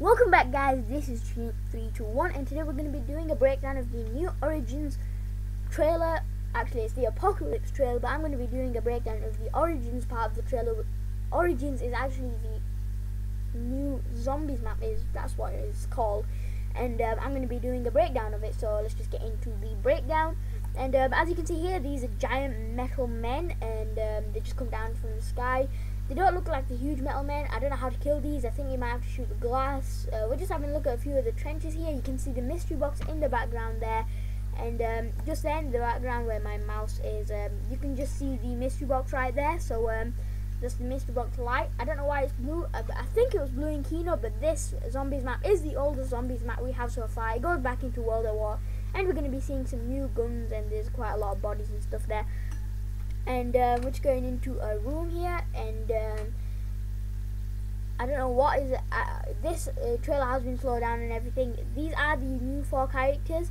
Welcome back guys, this is 321 and today we're going to be doing a breakdown of the new Origins trailer. Actually it's the Apocalypse trailer but I'm going to be doing a breakdown of the Origins part of the trailer. Origins is actually the new Zombies map, is that's what it is called. And um, I'm going to be doing a breakdown of it so let's just get into the breakdown. And um, as you can see here, these are giant metal men and um, they just come down from the sky. They don't look like the huge metal men. I don't know how to kill these. I think you might have to shoot the glass. Uh, we're just having a look at a few of the trenches here. You can see the mystery box in the background there. And um, just then, the background where my mouse is, um, you can just see the mystery box right there. So, um, just the mystery box light. I don't know why it's blue. Uh, I think it was blue in Kino, but this Zombies map is the oldest Zombies map we have so far. It goes back into World War And we're going to be seeing some new guns, and there's quite a lot of bodies and stuff there and uh, we're just going into a room here and um, I don't know what is. Uh, this uh, trailer has been slowed down and everything. These are the new four characters.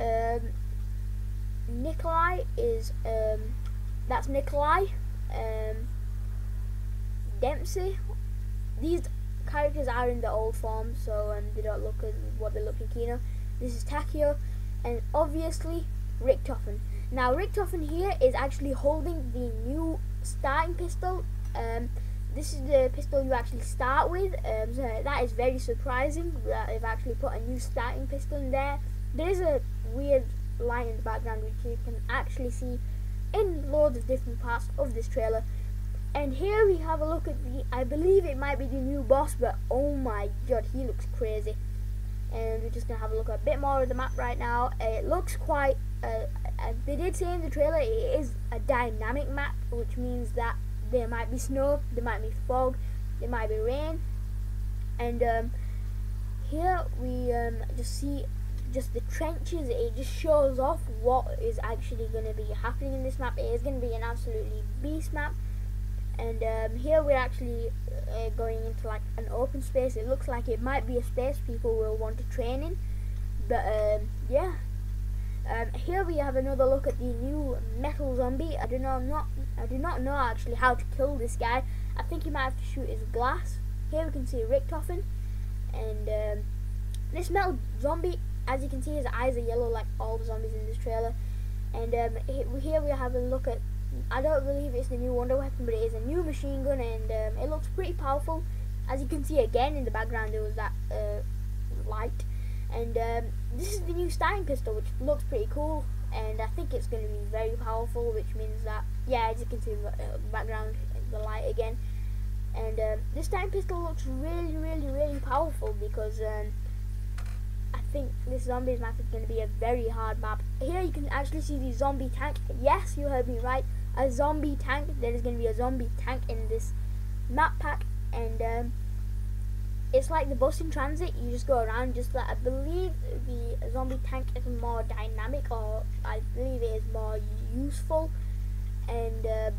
Um, Nikolai is um, that's Nikolai. Um, Dempsey. These characters are in the old form so um, they don't look as what they look in Kino. This is Takeo and obviously Richtofen now Richtofen here is actually holding the new starting pistol. Um, this is the pistol you actually start with. Um, so that is very surprising that they've actually put a new starting pistol in there. There is a weird line in the background which you can actually see in loads of different parts of this trailer. And here we have a look at the, I believe it might be the new boss, but oh my god, he looks crazy. And we're just going to have a look at a bit more of the map right now. It looks quite uh, uh, they did say in the trailer it is a dynamic map, which means that there might be snow, there might be fog, there might be rain, and um, here we um, just see just the trenches. It just shows off what is actually going to be happening in this map. It is going to be an absolutely beast map. And um, here we're actually uh, going into like an open space. It looks like it might be a space people will want to train in. But um, yeah, here we have another look at the new metal zombie. I do not, not I do not know actually how to kill this guy. I think you might have to shoot his glass. Here we can see Richtofen, and um, this metal zombie, as you can see, his eyes are yellow like all the zombies in this trailer. And um, here we have a look at. I don't believe it's the new wonder weapon, but it is a new machine gun, and um, it looks pretty powerful. As you can see again in the background, there was that uh, light and um, this is the new starting pistol, which looks pretty cool. And I think it's going to be very powerful, which means that, yeah, as you can see in the uh, background, the light again. And um, this starting pistol looks really, really, really powerful because um, I think this zombies map is going to be a very hard map. Here you can actually see the zombie tank. Yes, you heard me right. A zombie tank. There is going to be a zombie tank in this map pack. And um, it's like the bus in TranZit. You just go around. Just like I believe the zombie tank is more dynamic, or I believe it is more useful, and uh,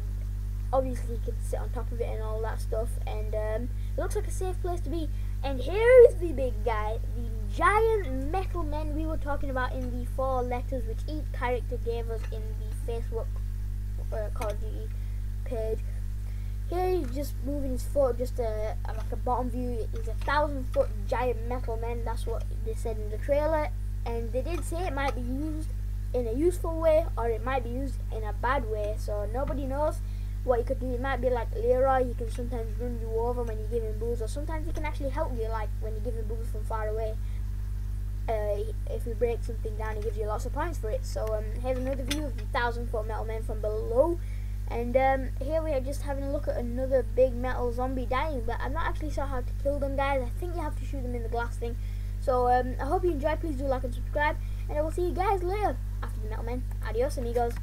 obviously you can sit on top of it and all that stuff. And um, it looks like a safe place to be. And here is the big guy, the giant metal men we were talking about in the four letters which each character gave us in the Facebook uh, Call of Duty page. Here he's just moving his foot, just a, like a bottom view. He's a thousand foot giant metal man. That's what they said in the trailer. And they did say it might be used in a useful way or it might be used in a bad way. So nobody knows what you could do. It might be like Leroy. He can sometimes run you over when you give him booze, or sometimes he can actually help you, like when you give him booze from far away. Uh, if you break something down, he gives you lots of points for it. So um, here's another view of the thousand foot metal man from below. And um, here we are just having a look at another big metal zombie dying, but I'm not actually sure how to kill them, guys. I think you have to shoot them in the glass thing. So um, I hope you enjoyed. Please do like and subscribe, and I will see you guys later after the metal men. Adios, amigos.